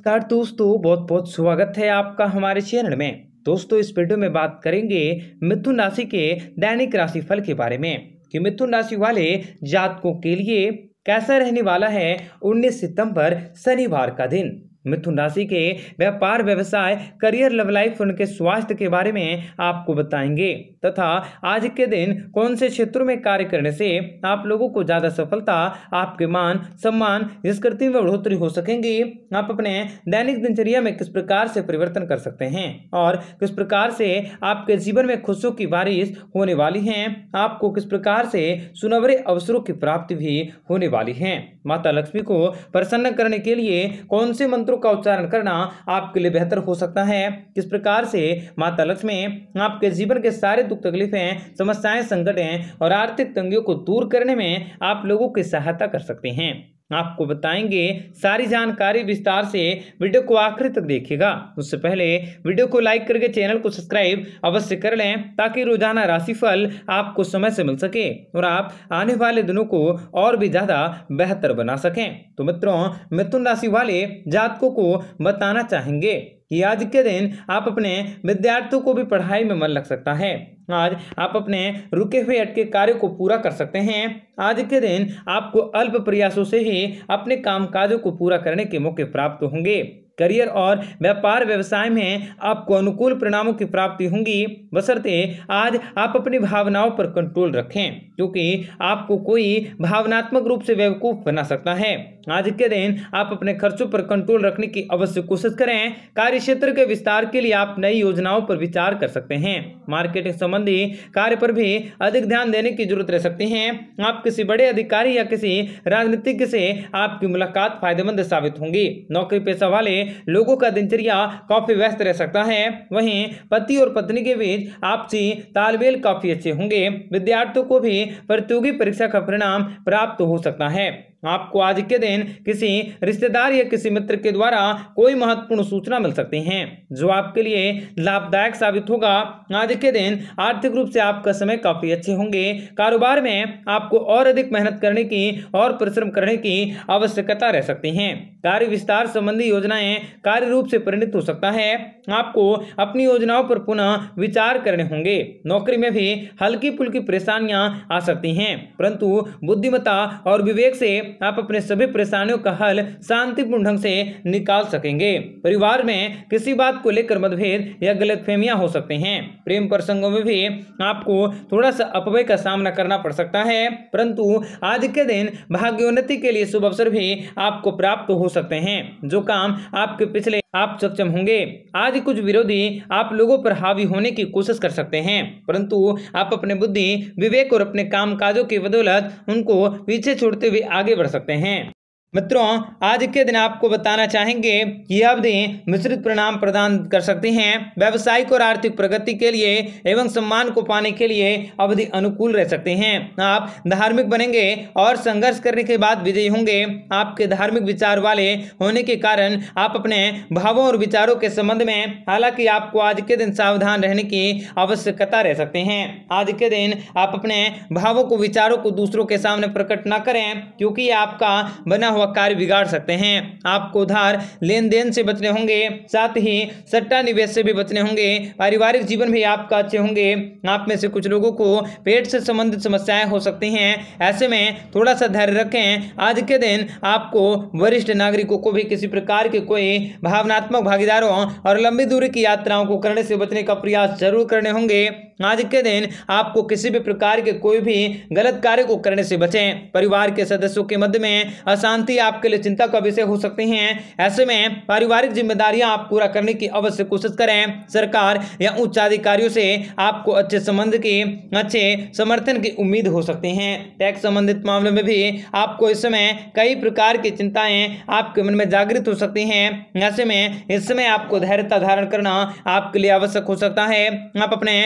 नमस्कार दोस्तों बहुत बहुत स्वागत है आपका हमारे चैनल में। दोस्तों, इस वीडियो में बात करेंगे मिथुन राशि के दैनिक राशि फल के बारे में। कि मिथुन राशि वाले जातकों के लिए कैसा रहने वाला है 19 सितंबर शनिवार का दिन। मिथुन राशि के व्यापार, व्यवसाय करियर लव लाइफ उनके स्वास्थ्य के बारे में आपको बताएँगे। तथा आज के दिन कौन से क्षेत्रों में कार्य करने से आप लोगों को ज़्यादा सफलता, आपके मान, सम्मान निष्कृति में बढ़ोतरी हो सकेंगी। आप अपने दैनिक दिनचर्या में किस प्रकार से परिवर्तन कर सकते हैं और किस प्रकार से आपके जीवन में खुशियों की बारिश होने वाली है, आपको किस प्रकार से सुनवरे अवसरों की प्राप्ति भी होने वाली है। माता लक्ष्मी को प्रसन्न करने के लिए कौन से मंत्र मंत्रों का उच्चारण करना आपके लिए बेहतर हो सकता है। किस प्रकार से माता लक्ष्मी आपके जीवन के सारे दुख तकलीफें, समस्याएँ, संकटें और आर्थिक तंगियों को दूर करने में आप लोगों की सहायता कर सकते हैं। आपको बताएँगे, सारी जानकारी विस्तार से वीडियो को आखिर तक देखिएगा। उससे पहले वीडियो को लाइक करके चैनल को सब्सक्राइब अवश्य कर लें, ताकि रोज़ाना राशिफल आपको समय से मिल सके और आप आने वाले दिनों को और भी ज़्यादा बेहतर बना सकें। तो मित्रों, मिथुन राशि वाले जातकों को बताना चाहेंगे। कि आज के दिन आप अपने विद्यार्थियों को भी पढ़ाई में मन लग सकता है। आज आप अपने रुके हुए अटके कार्य को पूरा कर सकते हैं। आज के दिन आपको अल्प प्रयासों से ही अपने कामकाजों को पूरा करने के मौके प्राप्त होंगे। करियर और व्यापार व्यवसाय में आपको अनुकूल परिणामों की प्राप्ति होंगी। बसरते आज आप अपनी भावनाओं पर कंट्रोल रखें क्योंकि आपको कोई भावनात्मक रूप से बेवकूफ़ बना सकता है। आज के दिन आप अपने खर्चों पर कंट्रोल रखने की अवश्य कोशिश करें। कार्य क्षेत्र के विस्तार के लिए आप नई योजनाओं पर विचार कर सकते हैं। मार्केटिंग संबंधी कार्य पर भी अधिक ध्यान देने की ज़रूरत रह सकती है। आप किसी बड़े अधिकारी या किसी राजनीतिज्ञ से आपकी मुलाकात फ़ायदेमंद साबित होंगी। नौकरी पेशा वाले लोगों का दिनचर्या काफ़ी व्यस्त रह सकता है। वहीं पति और पत्नी के बीच आपसी तालमेल काफ़ी अच्छे होंगे। विद्यार्थियों को भी प्रतियोगी परीक्षा का परिणाम प्राप्त हो सकता है। आपको आज के दिन किसी रिश्तेदार या किसी मित्र के द्वारा कोई महत्वपूर्ण सूचना मिल सकती है, जो आपके लिए लाभदायक साबित होगा। आज के दिन आर्थिक रूप से आपका समय काफ़ी अच्छे होंगे। कारोबार में आपको और अधिक मेहनत करने की और परिश्रम करने की आवश्यकता रह सकती है। कार्य विस्तार संबंधी योजनाएँ कार्य रूप से परिणित हो सकता है। आपको अपनी योजनाओं पर पुनः विचार करने होंगे। नौकरी में भी हल्की फुल्की परेशानियाँ आ सकती हैं, परंतु बुद्धिमता और विवेक से आप अपने सभी परेशानियों का हल शांतिपूर्ण ढंग से निकाल सकेंगे। परिवार में किसी बात को लेकर मतभेद या गलत हो सकते हैं। प्रेम प्रसंगों में भी आपको थोड़ा सा अपव्य का सामना करना पड़ सकता है, परंतु आज के दिन भाग्योन्नति के लिए शुभ अवसर भी आपको प्राप्त हो सकते हैं। जो काम आपके पिछले आप सक्षम होंगे। आज कुछ विरोधी आप लोगों पर हावी होने की कोशिश कर सकते हैं, परंतु आप अपने बुद्धि, विवेक और अपने काम काजों की बदौलत उनको पीछे छोड़ते हुए आगे बढ़ सकते हैं। मित्रों, आज के दिन आपको बताना चाहेंगे कि यह अवधि मिश्रित परिणाम प्रदान कर सकती हैं व्यवसायिक और आर्थिक प्रगति के लिए एवं सम्मान को पाने के लिए अवधि अनुकूल रह सकते हैं। आप धार्मिक बनेंगे और संघर्ष करने के बाद विजयी होंगे। आपके धार्मिक विचार वाले होने के कारण आप अपने भावों और विचारों के संबंध में हालाँकि आपको आज के दिन सावधान रहने की आवश्यकता रह सकते हैं। आज के दिन आप अपने भावों को, विचारों को दूसरों के सामने प्रकट न करें, क्योंकि आपका बना हुआ कार्य बिगाड़ सकते हैं। आपको उधार लेन देन से बचने होंगे, साथ ही सट्टा निवेश से भी बचने होंगे, पारिवारिक जीवन भी आपका अच्छे होंगे। आप में से कुछ लोगों को पेट से संबंधित समस्याएँ हो सकती हैं। ऐसे में थोड़ा सा धैर्य रखें। आज के दिन आपको वरिष्ठ नागरिकों को भी किसी प्रकार के कोई भावनात्मक भागीदारों और लंबी दूरी की यात्राओं को करने से बचने का प्रयास ज़रूर करने होंगे। आज के दिन आपको किसी भी प्रकार के कोई भी गलत कार्य को करने से बचें। परिवार के सदस्यों के मध्य में अशांति आपके लिए चिंता का विषय हो सकती हैं। ऐसे में पारिवारिक जिम्मेदारियाँ आप पूरा करने की अवश्य कोशिश करें। सरकार या उच्च अधिकारियों से आपको अच्छे संबंध की, अच्छे समर्थन की उम्मीद हो सकती है। टैक्स संबंधित मामलों में भी आपको इस समय कई प्रकार की चिंताएँ आपके मन में जागृत हो सकती हैं। ऐसे में इस समय आपको धैर्यता धारण करना आपके लिए आवश्यक हो सकता है। आप अपने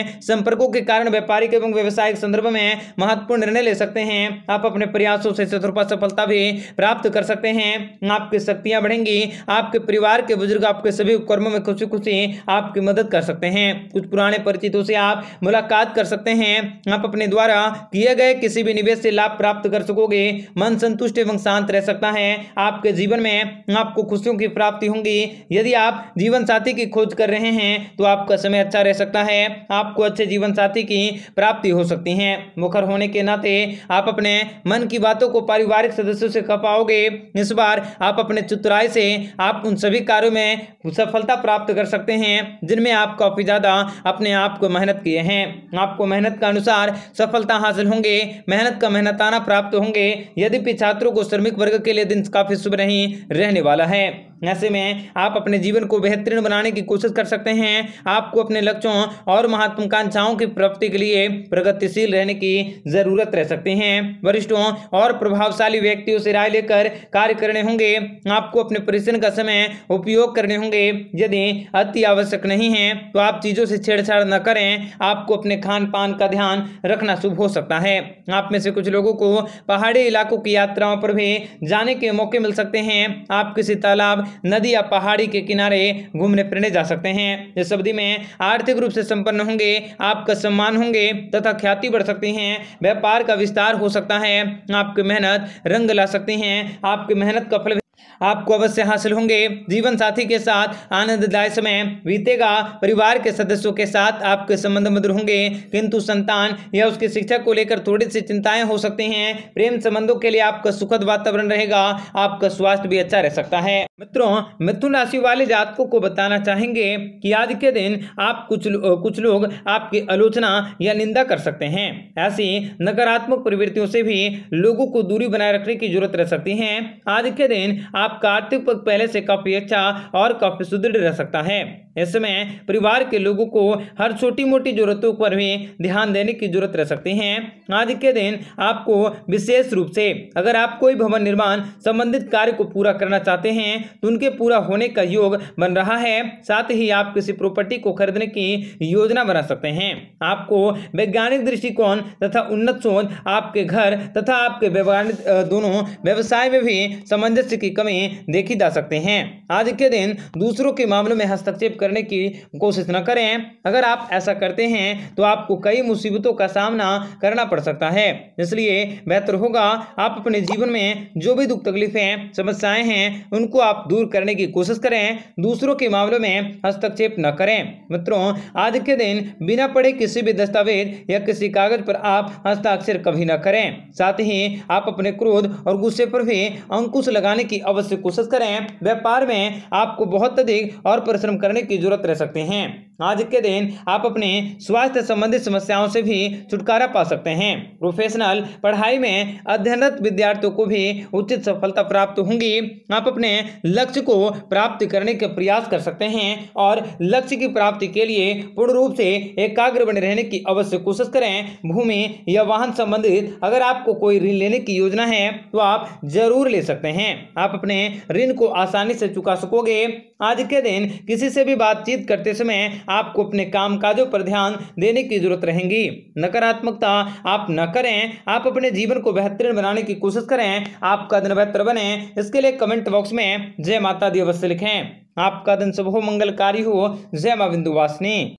संपर्कों के कारण व्यापारिक एवं व्यवसायिक संदर्भ में महत्वपूर्ण निर्णय ले सकते हैं। आप अपने प्रयासों से चतुर्पा सफलता भी प्राप्त कर सकते हैं। आपकी शक्तियाँ बढ़ेंगी। आपके परिवार के बुज़ुर्ग आपके सभी उपक्रमों में खुशी खुशी आपकी मदद कर सकते हैं। कुछ पुराने परिचितों से आप मुलाकात कर सकते हैं। आप अपने द्वारा किए गए किसी भी निवेश से लाभ प्राप्त कर सकोगे। मन संतुष्ट एवं शांत रह सकता है। आपके जीवन में आपको खुशियों की प्राप्ति होंगी। यदि आप जीवन साथी की खोज कर रहे हैं तो आपका समय अच्छा रह सकता है। आपको अच्छे जीवन साथी की प्राप्ति हो सकती है। मुखर होने के नाते आप अपने मन की बातों को पारिवारिक सदस्यों से कह पाओगे। इस बार आप अपने चतुराई से आप उन सभी कार्यों में सफलता प्राप्त कर सकते हैं, जिनमें आप काफ़ी ज़्यादा अपने आप को मेहनत किए हैं। आपको मेहनत का अनुसार सफलता हासिल होंगे, मेहनत का मेहनताना प्राप्त होंगे। यद्यपि छात्रों को श्रमिक वर्ग के लिए दिन काफ़ी शुभ नहीं रहने वाला है। ऐसे में आप अपने जीवन को बेहतरीन बनाने की कोशिश कर सकते हैं। आपको अपने लक्ष्यों और महत्वाकांक्षाओं की प्राप्ति के लिए प्रगतिशील रहने की ज़रूरत रह सकते हैं। वरिष्ठों और प्रभावशाली व्यक्तियों से राय लेकर कार्य करने होंगे। आपको अपने परिश्रम का समय उपयोग करने होंगे। यदि अति आवश्यक नहीं है तो आप चीज़ों से छेड़छाड़ न करें। आपको अपने खान पान का ध्यान रखना शुभ हो सकता है। आप में से कुछ लोगों को पहाड़ी इलाकों की यात्राओं पर भी जाने के मौके मिल सकते हैं। आप किसी तालाब नदी या पहाड़ी के किनारे घूमने फिरने जा सकते हैं। इस अवधि में आर्थिक रूप से संपन्न होंगे, आपका सम्मान होंगे तथा ख्याति बढ़ सकती है। व्यापार का विस्तार हो सकता है। आपकी मेहनत रंग ला सकती हैं। आपकी मेहनत का फल आपको अवश्य हासिल होंगे। जीवन साथी के साथ आनंददायक समय बीतेगा। परिवार के सदस्यों के साथ आपके संबंध मधुर होंगे। किंतु संतान या उसकी शिक्षा को लेकर थोड़ी सी चिंताएँ हो सकती हैं। प्रेम संबंधों के लिए आपका सुखद वातावरण रहेगा। आपका स्वास्थ्य भी अच्छा रह सकता है। मित्रों, मिथुन राशि वाले जातकों को बताना चाहेंगे कि आज के दिन आप कुछ कुछ लोग आपकी आलोचना या निंदा कर सकते हैं। ऐसी नकारात्मक प्रवृत्तियों से भी लोगों को दूरी बनाए रखने की ज़रूरत रह सकती है। आज के दिन आपका आर्थिक पहले से काफ़ी अच्छा और काफ़ी सुदृढ़ रह सकता है। इस समय परिवार के लोगों को हर छोटी मोटी जरूरतों पर भी ध्यान देने की ज़रूरत रह सकती है। आज के दिन आपको विशेष रूप से अगर आप कोई भवन निर्माण संबंधित कार्य को पूरा करना चाहते हैं तो उनके पूरा होने का योग बन रहा है। साथ ही आप किसी प्रॉपर्टी को खरीदने की योजना बना सकते हैं। आपको वैज्ञानिक दृष्टिकोण तथा उन्नत सोच आपके घर तथा आपके वैज्ञानिक दोनों व्यवसाय में भी सामंजस्य की कमी देखी जा सकते हैं। आज के दिन दूसरों के मामलों में हस्तक्षेप करने की कोशिश न करें। अगर आप ऐसा करते हैं तो आपको कई मुसीबतों का सामना करना पड़ सकता है। इसलिए बेहतर होगा, आप अपने जीवन में जो भी दुख तकलीफें, समस्याएँ हैं, उनको आप दूर करने की कोशिश करें। दूसरों के मामलों में हस्तक्षेप न करें। मित्रों, आज के दिन बिना पढ़े किसी भी दस्तावेज़ या किसी कागज़ पर आप हस्ताक्षर कभी न करें। साथ ही आप अपने क्रोध और गुस्से पर भी अंकुश लगाने की अवश्य कोशिश करें। व्यापार में आपको बहुत अधिक और परिश्रम करने की ज़रूरत रह सकते हैं। आज के दिन आप अपने स्वास्थ्य संबंधित समस्याओं से भी छुटकारा पा सकते हैं। प्रोफेशनल पढ़ाई में अध्ययनरत विद्यार्थियों को भी उचित सफलता प्राप्त होंगी। आप अपने लक्ष्य को प्राप्त करने के प्रयास कर सकते हैं और लक्ष्य की प्राप्ति के लिए पूर्ण रूप से एकाग्र बने रहने की अवश्य कोशिश करें। भूमि या वाहन संबंधित अगर आपको कोई ऋण लेने की योजना है तो आप ज़रूर ले सकते हैं। आप अपने ऋण को आसानी से चुका सकोगे। आज के दिन किसी से भी बातचीत करते समय आपको अपने काम काजों पर ध्यान देने की ज़रूरत रहेगी। नकारात्मकता आप न करें, आप अपने जीवन को बेहतरीन बनाने की कोशिश करें, आपका दिन बेहतर बने। इसके लिए कमेंट बॉक्स में जय माता दी अवश्य लिखें। आपका दिन शुभ हो, मंगलकारी हो। जय माँ बिंदु वासनी